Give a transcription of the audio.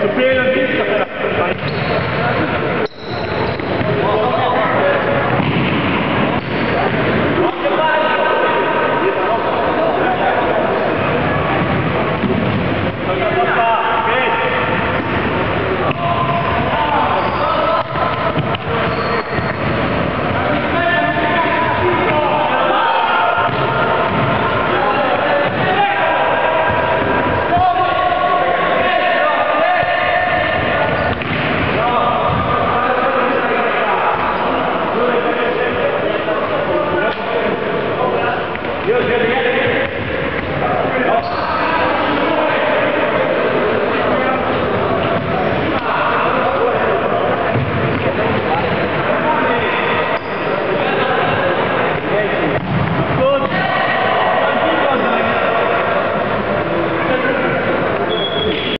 supieran Yes, yes, yes.